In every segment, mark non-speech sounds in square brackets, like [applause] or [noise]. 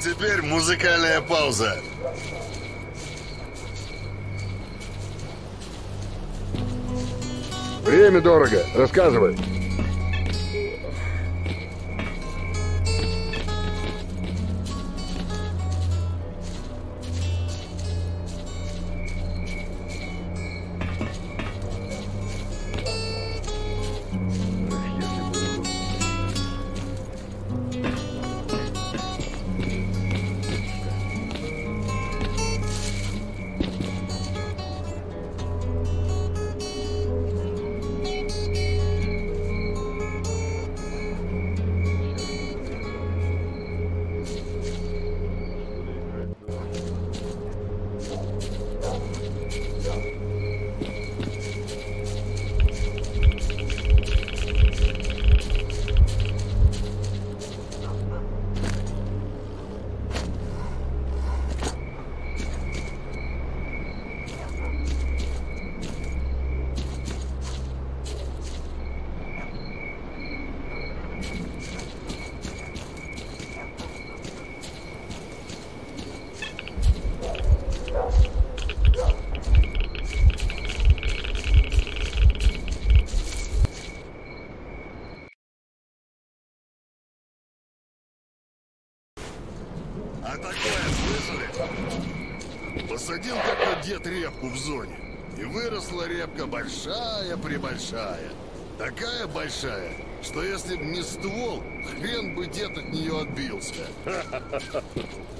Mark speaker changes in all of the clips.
Speaker 1: Теперь музыкальная пауза.
Speaker 2: Время дорого. Рассказывай.
Speaker 1: Посадил как-то дед репку в зоне. И выросла репка большая-пребольшая. Такая большая, что если б не ствол, хрен бы дед от нее отбился. [laughs]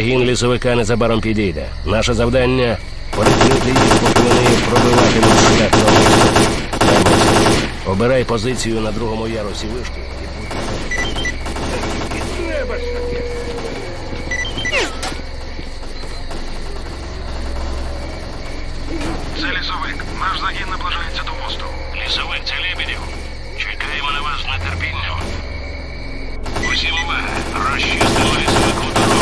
Speaker 3: Загін лісовика незабаром підійде. Наше завдання повернути їх, поки вони пробивати. шлях Обирай позицію на другому ярусі вишки і будь.
Speaker 4: Це лісовик. Наш загін наближається до мосту. Лісовик це Чекаємо на
Speaker 5: вас з нетерпінням. Усім увага! Розчистимо лісовику дорогу.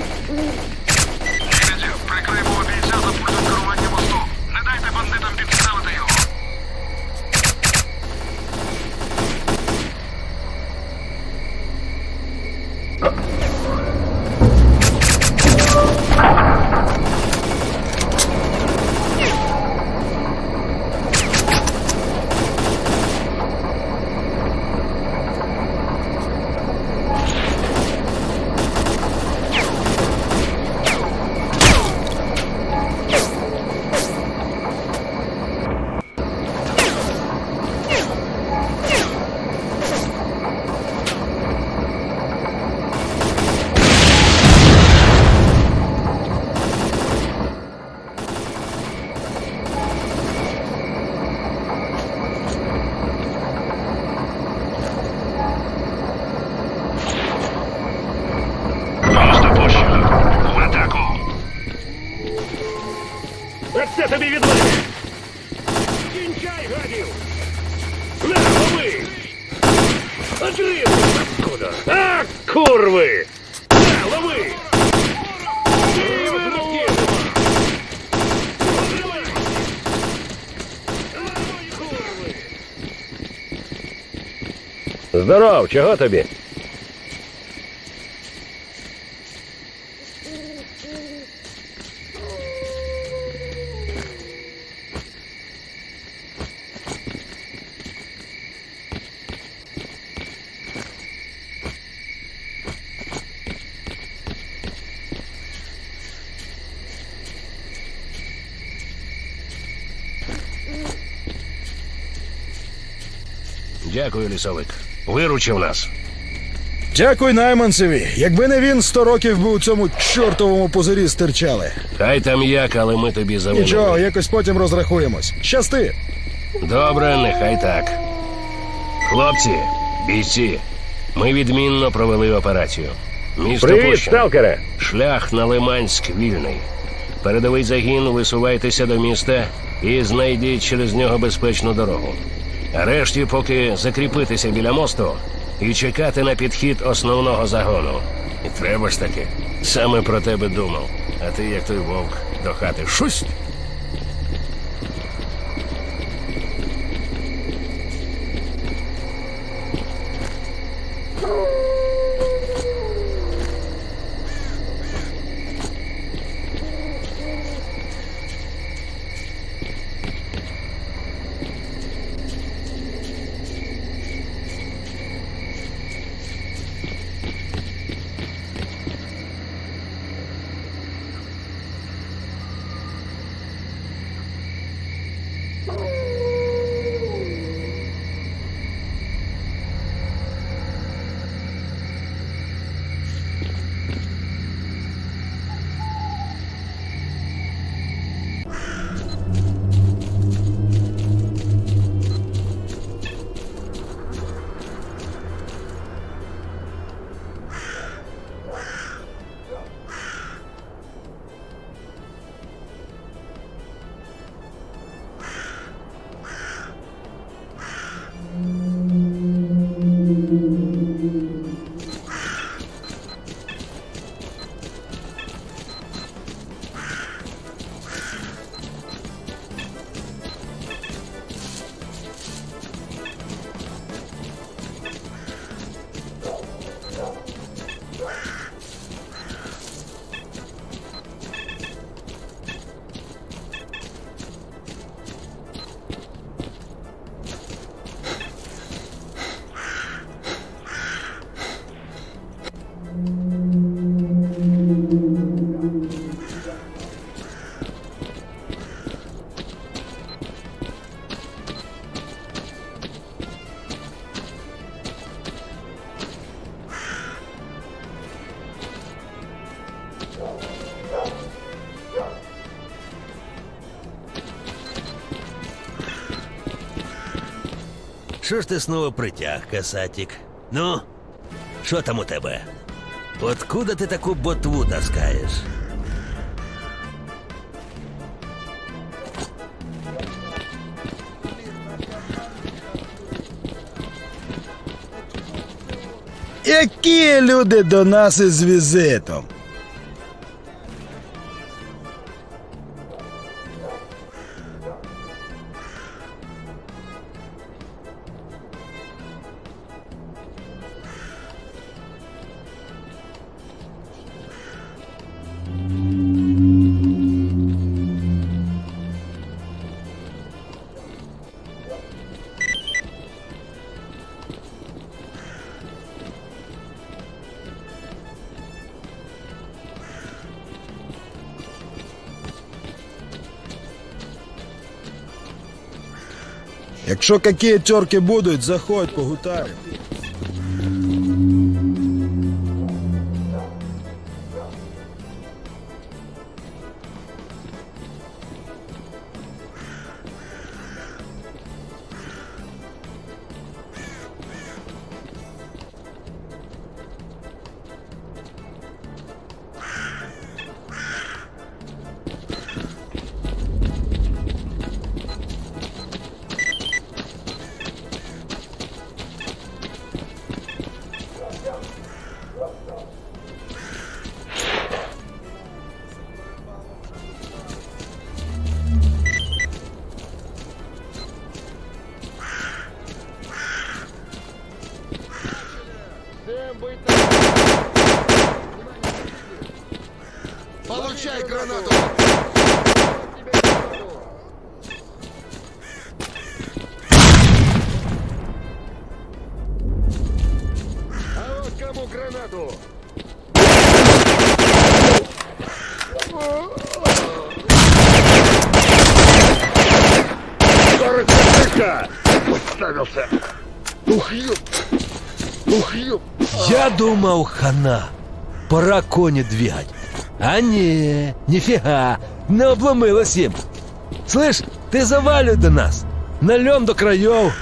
Speaker 5: Mm-hmm.
Speaker 3: Здоров, чого тобі? Дякую, лісовик. Виручив нас.
Speaker 6: Дякуй найманцеві. Якби не він, сто років би у цьому чортовому позирі стирчали.
Speaker 3: Хай там як, але ми тобі завинили.
Speaker 6: Нічого, якось потім розрахуємось. Щасти!
Speaker 3: Добре, нехай так. Хлопці, бійці, ми відмінно провели операцію. Місто
Speaker 5: Привіт,
Speaker 3: пущено.
Speaker 5: сталкере!
Speaker 3: Шлях на Лиманськ вільний. Передовий загін висувайтеся до міста і знайдіть через нього безпечну дорогу. А решті поки закріпитися біля мосту і чекати на підхід основного загону. І треба ж таки. Саме про тебе думав. А ти, як той вовк, до хати шусть.
Speaker 7: Що ж ти знову притяг, касатік? Ну, що там у тебе? Откуда ти таку ботву таскаєш?
Speaker 6: Які люди до нас із візитом? Якщо які терки будуть, заходь, погутарим.
Speaker 1: Продолжаем быть на... Получай
Speaker 7: гранату! А вот кому гранату! Короче, выставился! Ух, думал, хана. Пора кони двигать. А не, нифига, не обломилось им. Слышь, ты завалюй до нас. Нальем до краев.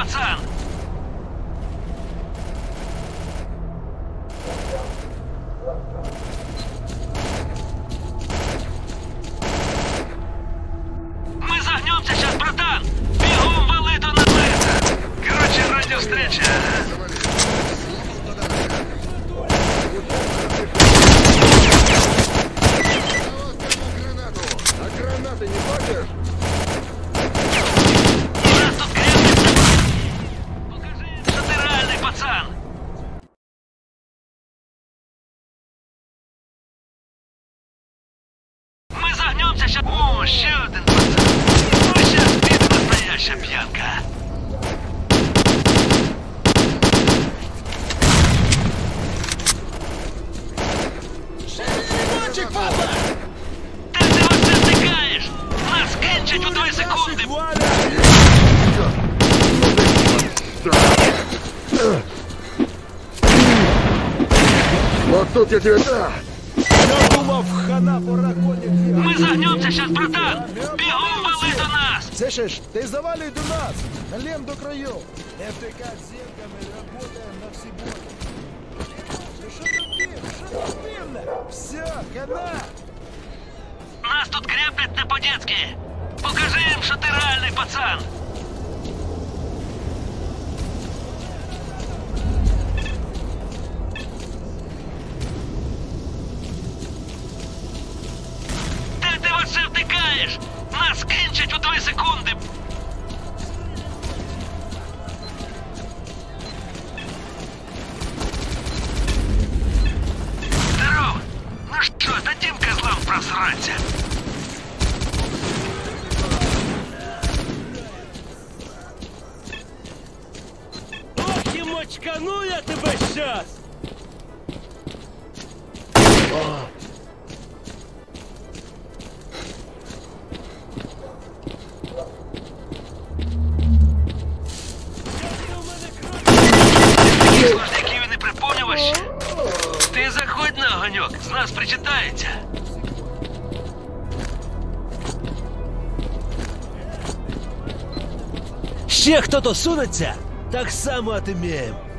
Speaker 5: Реальний пацан.
Speaker 1: Вот тут я тебе... Да!
Speaker 6: Я думав, хана пора коні двигати.
Speaker 5: Ми загнемся сейчас, братан. Бігом вали до нас.
Speaker 6: Це ще ж, ти завалюй до нас. Налем до краев. ФТК с зенками работаем на все боки. Ну что ты пив? Что ты пивно? Все, хана.
Speaker 5: Нас тут креплять не по-детски. Покажи їм, що ти реальний пацан.
Speaker 8: doença
Speaker 7: segundos. То сунется, так само отымеем.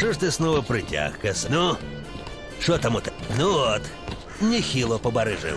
Speaker 7: Що ж ти снова притяг, кас? Ну, що там у те? Ну вот, нехило побарижив.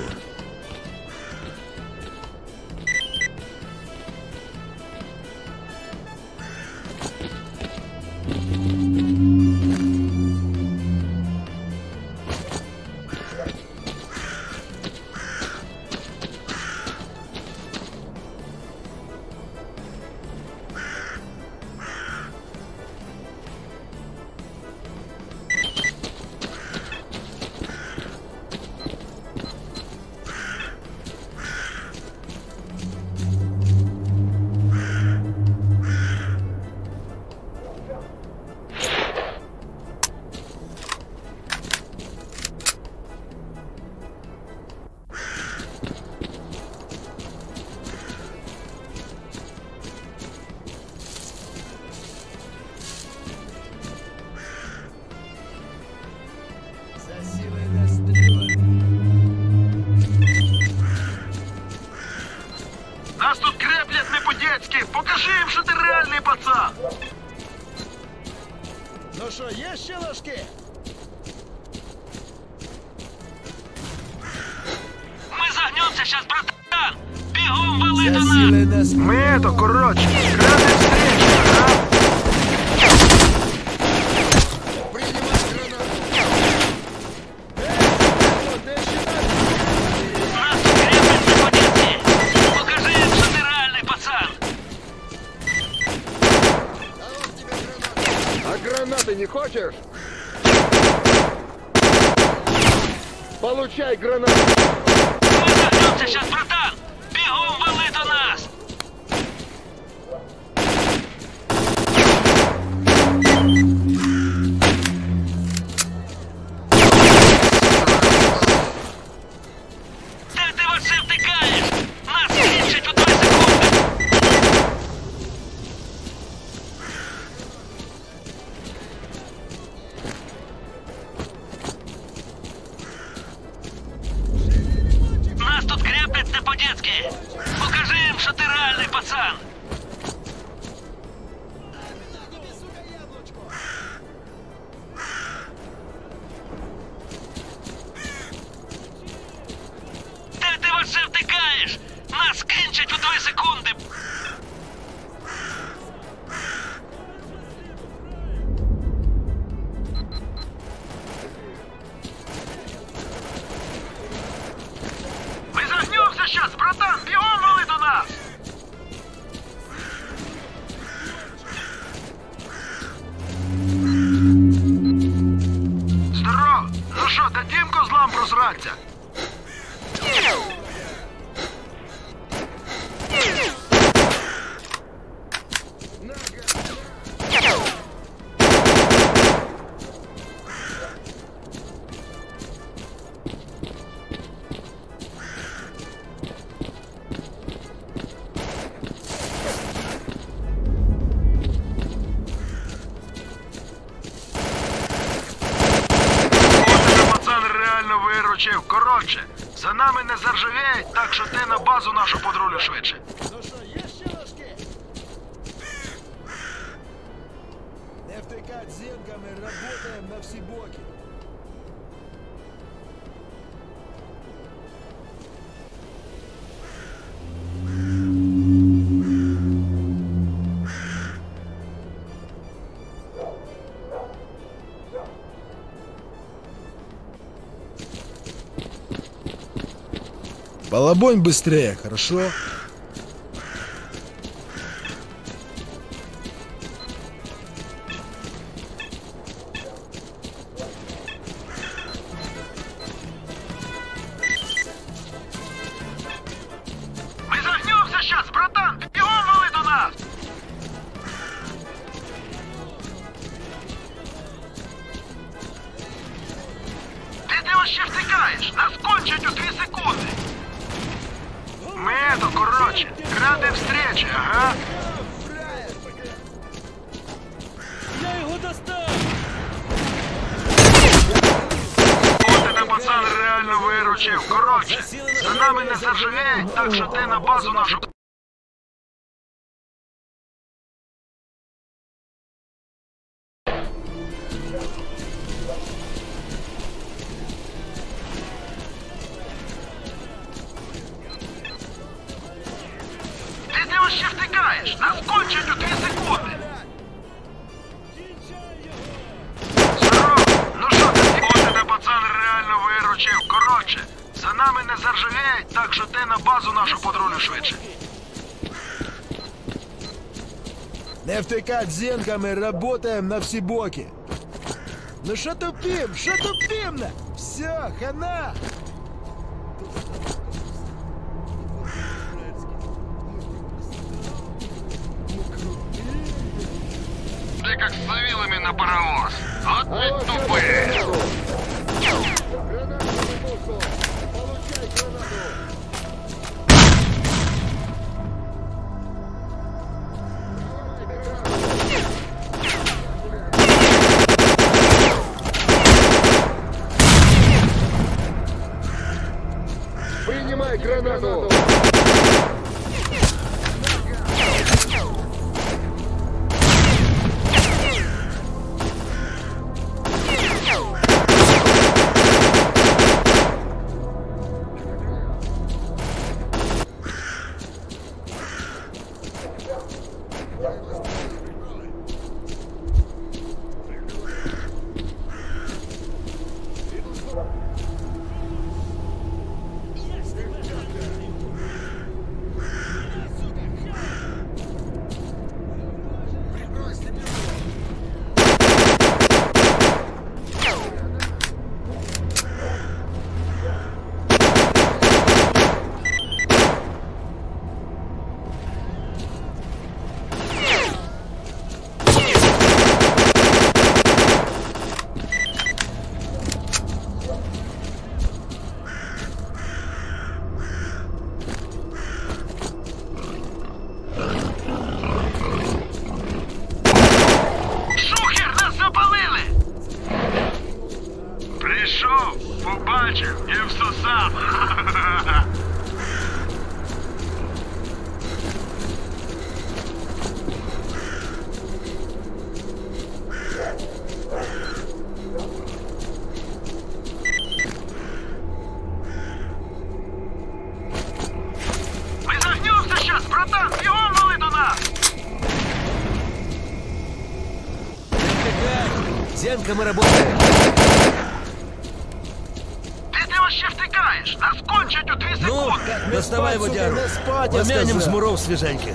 Speaker 5: що,
Speaker 6: є ще ложки?
Speaker 8: Загнемся сейчас, братан! Бегом вали до нас!
Speaker 5: Ми
Speaker 4: то, коротше! За нами не заржавіють, так що ти на базу нашу подрулю швидше.
Speaker 6: Балабонь быстрее, хорошо?
Speaker 4: Короче, Коротше, за нами не заживе, так що ти на базу нашу
Speaker 6: Опять зенками работаем на все боки. Ну что тупим? Что
Speaker 4: тупим на? Все, хана! Granador. Пішов, побачив і всосав. [laughs]
Speaker 6: świeżeńkie.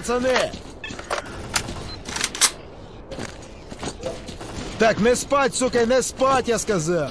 Speaker 6: пацаны! Так, не спать, сука, не спать, я сказал.